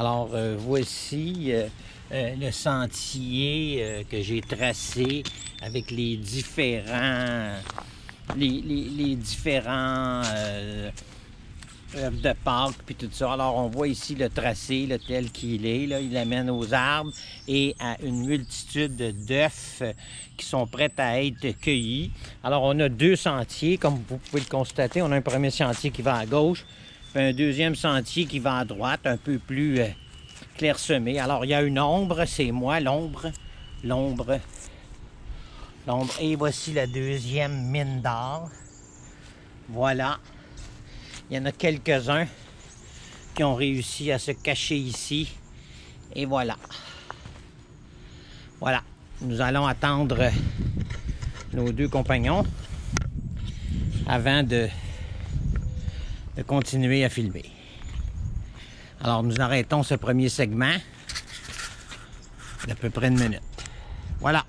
Alors, euh, voici euh, euh, le sentier que j'ai tracé avec les différents... Les, différents... œufs de Pâques, puis tout ça. Alors, on voit ici le tracé, tel qu'il est. Là. Il amène aux arbres et à une multitude d'œufs qui sont prêts à être cueillis. Alors, on a deux sentiers, comme vous pouvez le constater. On a un premier sentier qui va à gauche, un deuxième sentier qui va à droite, un peu plus euh, clairsemé. Alors, il y a une ombre, c'est moi, l'ombre. L'ombre. L'ombre. Et voici la deuxième mine d'or. Voilà. Il y en a quelques-uns qui ont réussi à se cacher ici. Et voilà. Voilà. Nous allons attendre nos deux compagnons avant de, de continuer à filmer. Alors, nous arrêtons ce premier segment d'à peu près une minute. Voilà.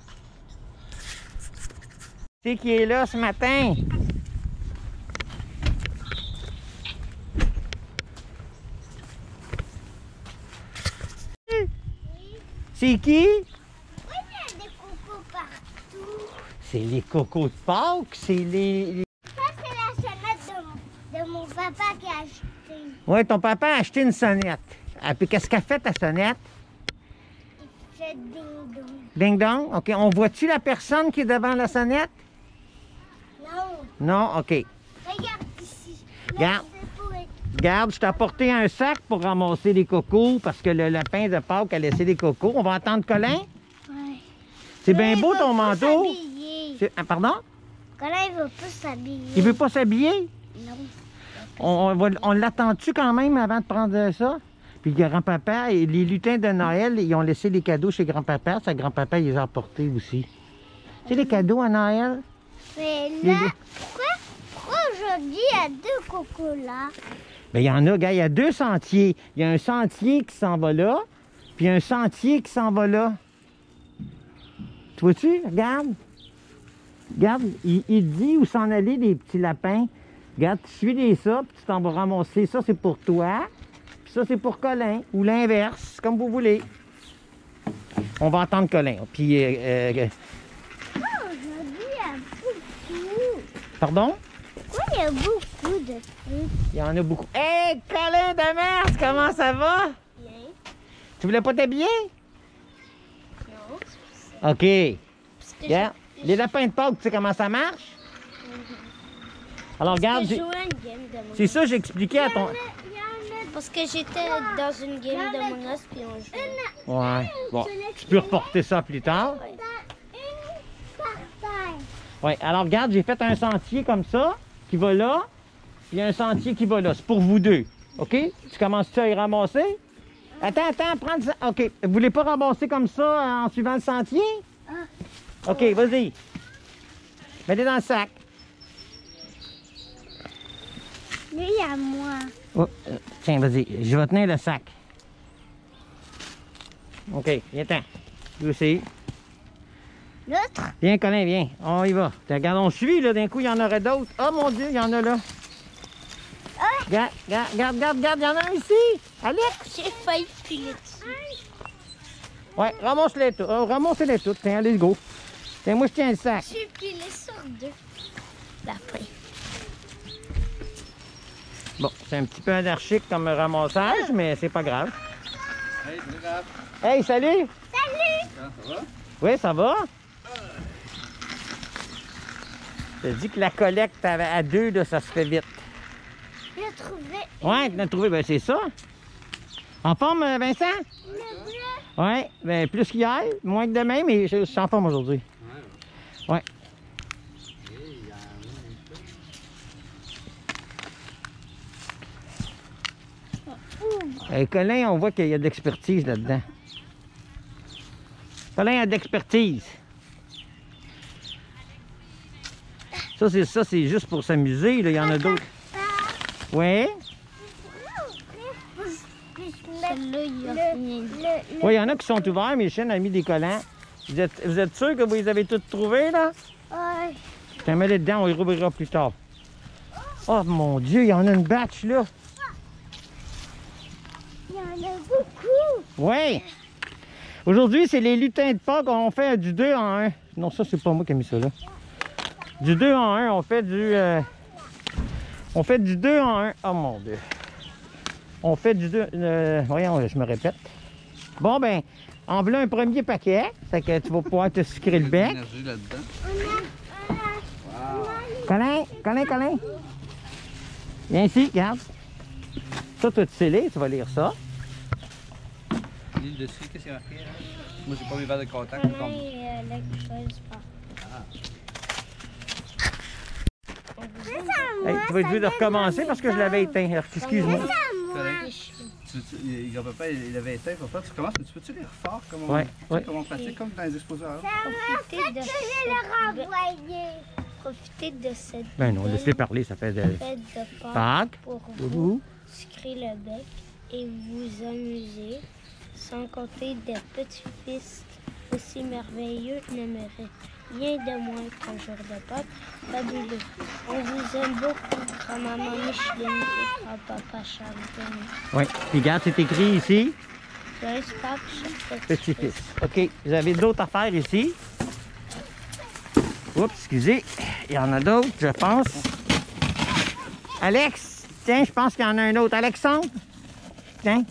C'est qui est là ce matin? C'est qui? Oui, il y a des cocos partout. C'est les cocos de Pâques, c'est les... les- Ça, c'est la sonnette de, mon- de mon papa qui a acheté. Ouais, ton papa a acheté une sonnette. Ah, puis qu'est-ce qu'elle fait, ta sonnette? Il fait ding-dong. Ding dong? OK. On voit-tu la personne qui est devant la sonnette? Non, Non? OK. regarde ici. Regarde. Là, c'est pour être- Garde, je t'ai apporté un sac pour ramasser les cocos parce que le lapin de Pâques a laissé des cocos. On va attendre Colin? Ouais. C'est bien beau ton manteau. ah, pardon? Colin, il veut pas s'habiller. Il veut pas s'habiller? Non. On, on, va- on l'attend-tu quand même avant de prendre ça? Puis grand-papa, et les lutins de Noël, ils ont laissé les cadeaux chez grand-papa. Sa grand-papa, il les a apportés aussi. Tu sais, les cadeaux à Noël? Mais Les là, pourquoi, pourquoi aujourd'hui il y a deux cocos là? Bien, il y en a, gars, il y a deux sentiers. Il y a un sentier qui s'en va là, puis un sentier qui s'en va là. Tu vois-tu? Regarde. Regarde, il, il dit où s'en aller des petits lapins. Regarde, tu suis les ça, puis tu t'en vas ramasser. Ça, c'est pour toi. Puis ça, c'est pour Colin. Ou l'inverse, comme vous voulez. On va entendre Colin. Puis, euh, euh, Oh, aujourd'hui il y a beaucoup. pardon? Pourquoi il y a beaucoup de? Il y en a beaucoup. Hey, Colin de Mers, comment ça va? Bien. Tu voulais pas t'habiller? Non. OK. Que Regarde, les lapins de Pâques, tu sais comment ça marche? De Among c'est ça j'expliquais à ton... Parce que j'étais dans une game de Among Us puis on jouait. Ouais. Bon, tu peux reporter ça plus tard. Ouais, alors regarde, j'ai fait un sentier comme ça, qui va là. A un sentier qui va là. C'est pour vous deux. OK? Tu commences-tu à y ramasser? Attends, attends, prends le... sa- OK. Vous voulez pas ramasser comme ça euh, en suivant le sentier? OK, vas-y. Mets-les dans le sac. Lui à moi. Oh, euh, tiens, vas-y, je vais tenir le sac. OK, viens-t'en. Lui aussi. L'autre? Viens, Colin, viens. On y va. Regarde, on suit, là. D'un coup, il y en aurait d'autres. Oh, mon Dieu, il y en a là. Regarde, regarde, regarde, regarde, regarde, il y en a un ici. Alex? J'ai failli piler dessus. Ouais, ramasse-les tous. Oh, Ramassez-les toutes. Tiens, allez, go. Tiens, moi, je tiens le sac. J'ai pilé sur deux. D'après. Bon, c'est un petit peu anarchique comme ramassage, mais c'est pas grave. Hey, salut Raph. Hey, salut. Salut! Ça va? Oui, ça va? Je dis que la collecte à, à deux, là, ça se fait vite. J'ai trouvé Ouais, tu l'as trouvé, ben c'est ça. En forme, euh, Vincent? le bleu. Ouais, ben plus qu'hier, moins que demain, mais je je suis en forme aujourd'hui. Ouais. Euh, Colin, on voit qu'il y a de l'expertise là-dedans. Colin a de l'expertise. Ça, c'est ça, c'est juste pour s'amuser. là. Il y en a d'autres. Ouais. Oui, il y en a qui sont ouverts, mais Michel a mis des collants. Vous êtes, vous êtes sûr que vous les avez tous trouvés, là? Ouais. Je t'en mets les dedans, on les rouvrira plus tard. Oh mon Dieu, il y en a une batch, là. Il y en a beaucoup. Oui. Aujourd'hui, c'est les lutins de Pâques. On fait du 2 en 1. Non, ça, c'est pas moi qui ai mis ça là. Du 2 en 1, on fait du... euh, On fait du 2 en 1. Oh mon Dieu. On fait du 2... euh, Voyons, je me répète. Bon, ben, en un premier paquet. Fait que tu vas pouvoir te sucrer le bec. Colin, Colin, Colin. Viens ici, regarde. Ça, tu sais lire, tu vas lire ça. Lis le dessus, qu'est-ce qu'il y a marqué là? Moi, j'ai pas mes verres de contact. on mais a comme- euh, chose par. Hey, tu vas être obligé de recommencer parce que je l'avais éteint. Excuse-moi. Il, papa, il avait éteint, papa, tu commences, mais tu peux-tu lire fort comme on, Ouais, tu sais, ouais. comme on pratique, comme dans les? Profitez de, cette... Profitez de cette Ben non, laisse-les parler, ça fait de... fête de Pâques pour vous sucrer le bec et vous amuser, sans compter des petits-fils aussi merveilleux n'aimeraient rien de moins qu'un jour de Pâques fabuleux. On vous aime beaucoup, grand-maman Micheline et grand-papa Charles. Oui. Puis regarde, c'est écrit ici? Joyeux Pâques, petit-fils. OK. Vous avez d'autres affaires ici? Oups, excusez. Il y en a d'autres, je pense. Alex, tiens, je pense qu'il y en a un autre. Alexandre? Tiens.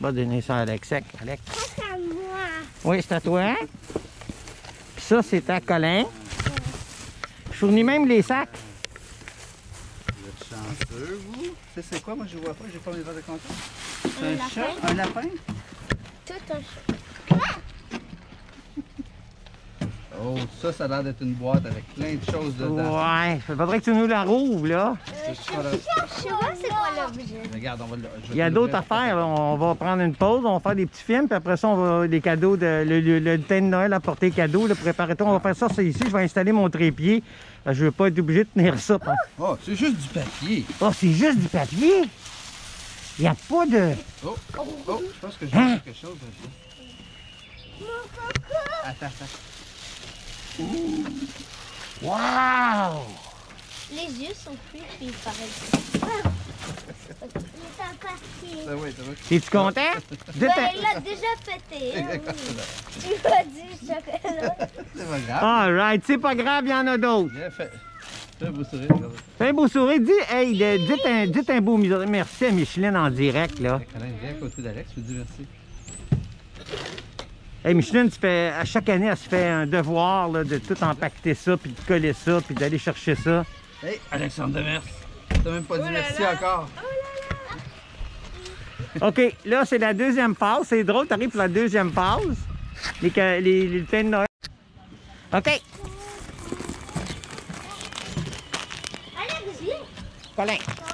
Va donner ça à Alex. Alex. C'est à moi. Oui, c'est à toi. Puis ça, c'est à Colin. Je fournis même les sacs. Vous êtes chanceux, vous. Ça, c'est quoi? Moi, je vois pas, j'ai pas mes verres de contact. C'est Un un, chat? Un lapin? Tout un chat. Oh, ça, ça a l'air d'être une boîte avec plein de choses dedans. Ouais, il faudrait que tu nous la rouvres, là. La- Je sais pas c'est quoi l'objet? Regarde, on va le. Il y a d'autres affaires. On va prendre une pause, on va faire des petits films, puis après ça, on va des cadeaux, de, le, le, le thé de Noël à porter cadeau. Préparez-toi, on va faire ça, c'est ici. Je vais installer mon trépied. Euh, Je veux pas être obligé de tenir ça. Oh, c'est juste du papier. Oh, c'est juste du papier? Il n'y a pas de. Oh, oh, je pense que j'ai Hein? quelque chose. là. Attends, attends. Wow! Les yeux sont plus puis pareil. Il est en partie. Ça, oui, ça va. Es-tu content? De Ben, ta- il l'a déjà pété. hein, oui. Tu m'as dit chocolat. C'est pas grave. All right, c'est pas grave, il y en a d'autres. Bien fait. Fais un beau sourire. Fais un beau sourire. Dis, hey, de- dites, un, dites un beau merci à Micheline en direct, là. Colin, viens à côté d'Alex, je te dis merci. Hey, Micheline, tu fais, à chaque année, elle se fait un devoir là, de tout empaqueter ça, puis de coller ça, puis d'aller chercher ça. Hey, Alexandre Demers. T'as même pas dit merci encore. OK, là, c'est la deuxième phase. C'est drôle, t'arrives pour la deuxième phase. Les, les, les de Noël. OK, Allez. Colin.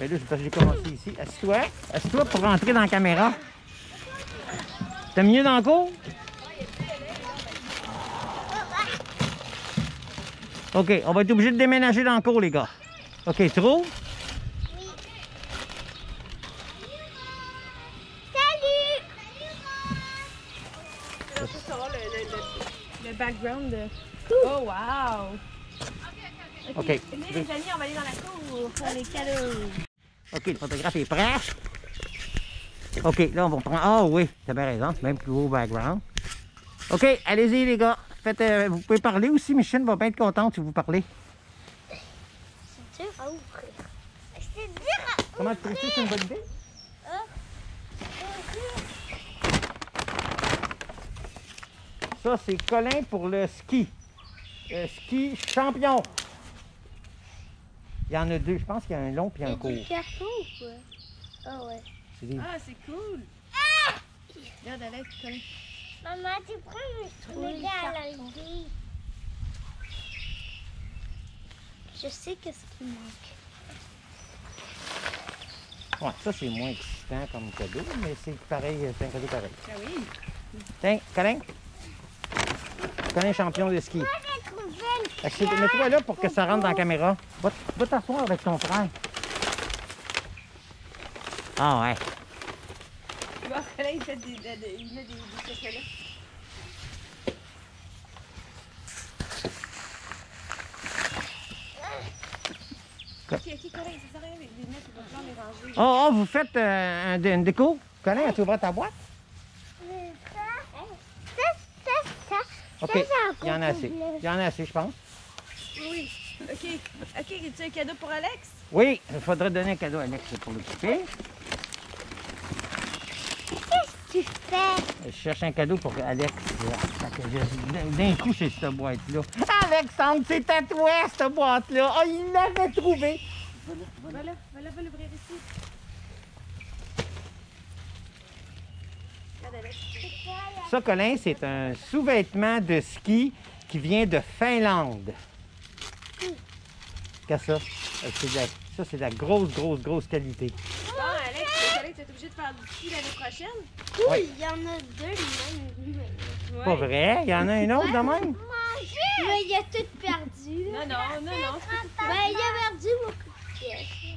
Ben là, c'est parce que j'ai commencé ici. Assis-toi. Assis-toi pour rentrer dans la caméra. T'as mieux dans le cours? OK, on va être obligé de déménager dans le cours, les gars. OK, tu roules? Salut. Savoir le, le, background de. Oh, wow! OK. Venez, les amis, on va aller dans la cour pour les cadeaux. OK, le photographe est prêt. OK, là, on va prendre... Ah oui, t'as bien raison, c'est même plus beau background. OK, allez-y, les gars. Faites, euh, vous pouvez parler aussi. Michel va bien être contente si vous parlez. C'est dur à ouvrir. C'est dur à Comment tu trouves ça, c'est une bonne idée? Ça, c'est Colin pour le ski. Le ski champion. Il y en a deux. Je pense qu'il y a un long puis un court. du carton ou quoi? Ah ouais. C'est des- Ah, c'est cool! Regarde, Alex, connais. Maman, tu prends le carton. Je sais qu'est-ce qui manque. Ouais, ça, c'est moins excitant comme cadeau, mais c'est pareil, c'est un cadeau pareil. Ah oui? Tiens, Colin? Colin, champion de ski? J'ai trouvé Fait que c'est- Mets-toi là pour que ça rentre dans la caméra. Va, va t'asseoir avec ton frère. Ah ouais. Tu vois, là, il fait des, des, des- il met des, chocolats. Ok, ok, Colin, ça sert à rien les mettre, il va falloir les ranger. Oh, oh, vous faites euh, un- une déco? Colin, as-tu ouvert ta boîte? Ça, ça, ça. OK. Ça, c'est un Il y en a assez. Il y en a assez, je pense. Oui. Ok, ok, tu as un cadeau pour Alex? Oui, il faudrait donner un cadeau à Alex pour l'occuper. Tu fais? Je cherche un cadeau pour Alex. que D'un coup, c'est cette boîte-là. Alexandre, c'est à toi, cette boîte-là. Oh, il l'avait trouvé. Voilà, voilà, va l'ouvrir ici. Regarde Alex. Ça, Colin, c'est un sous-vêtement de ski qui vient de Finlande. Ça? Euh, c'est de la- Ça, c'est de la grosse, grosse, grosse qualité. Bon, Alex, Alex, tu es obligé de faire du ski l'année prochaine? Ouais. il y en a deux, le même. Pas vrai? Il y en a un autre de même? Mais il a tout perdu. Non, non, non, non. Ben, il a perdu beaucoup de pièces.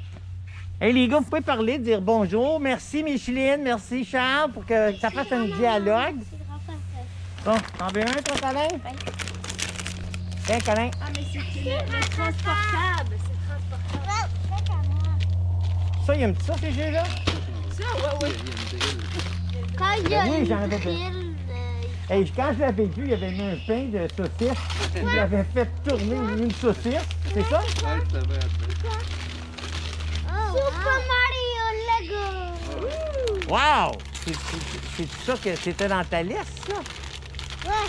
Hey les gars, vous pouvez parler, dire bonjour. Merci Micheline, merci Charles pour que ça fasse un dialogue. Bon, t'en veux un, toi, Colin? Tiens, Colin. Ah, mais c'est le, le transportable. C'est transportable. Ça, il aime ça, ces jeux-là? Ça, ouais, ouais. Quand il y a Ben oui, une j'en avais fait. pile, Hey, quand je l'avais vu, il avait mis un pain de saucisse. Il avait fait tourner une saucisse. C'est ça? Ouais, c'est vrai. Super Mario Lego. Wow! C'est- c'est- C'est ça que c'était dans ta liste, ça? Ouais.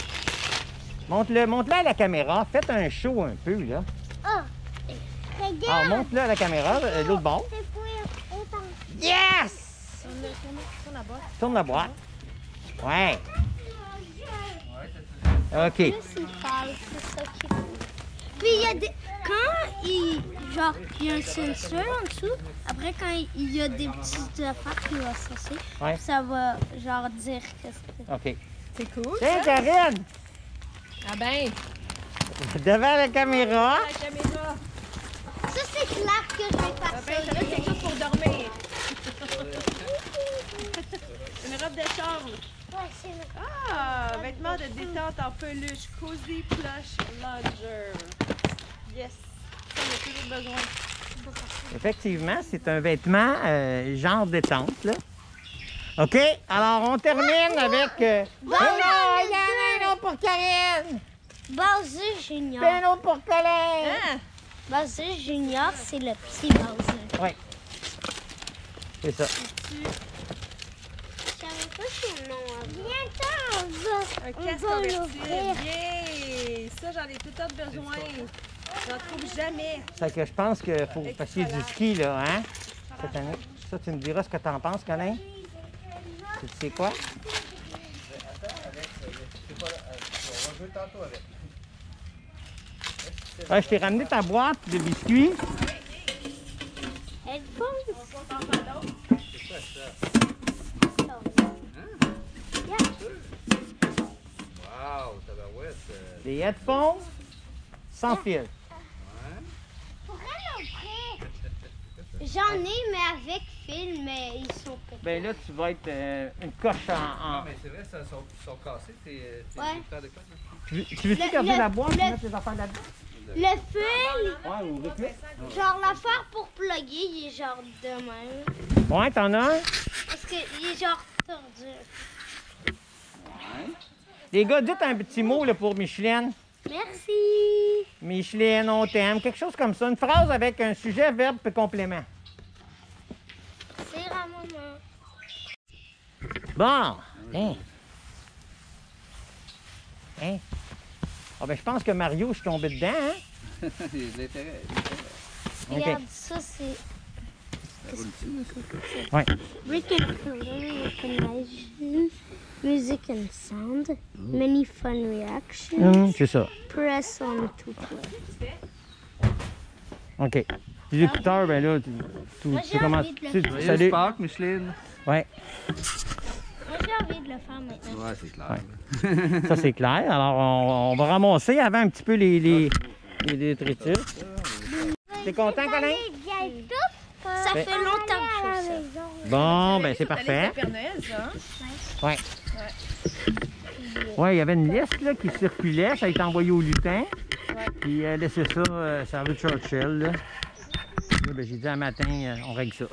Montre-le montre à la caméra. Faites un show un peu, là. Oh. Ah, Regarde. montre-le à la caméra, euh, l'autre bord. C'est pour autant. Yes! Tourne, tourne, tourne la boîte. Tourne la boîte. Ouais. OK. Là, c'est pâle, c'est ça qui est cool. Puis il y a des. Quand il. Genre, il y a un sensor en dessous. Après, quand il- il y a des petites affaires qui vont sortir, Ouais. ça va, genre, dire que c'est. OK. C'est cool. Tiens, Karine! Ah ben, Devant la caméra. la caméra. Ça, c'est clair que je vais Ah faire ben, ça. c'est tout pour dormir. Une robe de chambre. Ouais, c'est vrai. Ah, vêtements de détente en peluche. Cozy Plush Longer. Yes. Ça, on a toujours besoin. Effectivement, c'est un vêtement euh, genre détente, là. OK, alors on termine avec... Euh... Bon, non, pour Karine! Bowser Junior. Puis un autre pour Colin! Hein? Bowser Junior, c'est le petit Bowser. Oui. C'est ça. Je savais pas son nom. Va, Un casque convertible. Ça, j'en ai tout le temps besoin. J'en trouve jamais. C'est que je pense qu'il faut fassiez du ski, là, hein? Cette année. Ça, tu me diras ce que t'en penses, Colin? Tu sais quoi? On va jouer tantôt avec. Ah, je t'ai ramené ta boîte de biscuits. Headphones. Wow, tabarouette. euh, Des headphones sans fil. J'en ai, mais avec fil, mais ils sont. Ben là, tu vas être euh, une coche en... en- Non, mais c'est vrai, ça sont, sont cassés, tes, Ouais. de? Tu veux- tu veux-tu garder le- la boîte et le- mettre tes affaires là-dedans? Le fil, Ouais, ou le genre l'affaire pour plugger, il est genre de même. Ouais, t'en as un? Parce qu'il est genre tordu. Les gars, dites un petit mot là, pour Micheline. Merci. Micheline, on t'aime. Quelque chose comme ça. Une phrase avec un sujet, verbe et complément. C'est la maman. Bon. Hein? Hein? Ah ben, je pense que Mario, je suis tombé dedans, hein? L'intérêt. OK. Regarde, ça c'est Ouais. Brick and color recognition, music and sound, many fun reactions, Hum, c'est ça. press on to play. OK. Les écouteurs, ben là, tu, tu, Moi, tu commences. tu- tu- salut. Micheline. Ouais, envie de le faire maintenant. Ouais, c'est clair. ça c'est clair. Alors, on, on va ramasser avant un petit peu les, les, les détritus. T'es content, Colin? Ça Ben- fait longtemps que je fais ça. Bon, ben c'est parfait. Père Noël, ça. hein? Ouais. Ouais, il y avait une liste là, qui circulait, ça a été envoyé au lutin. Puis elle a laissé ça, euh, ça veut Churchill. Là. Là, ben, j'ai dit un matin, euh, on règle ça.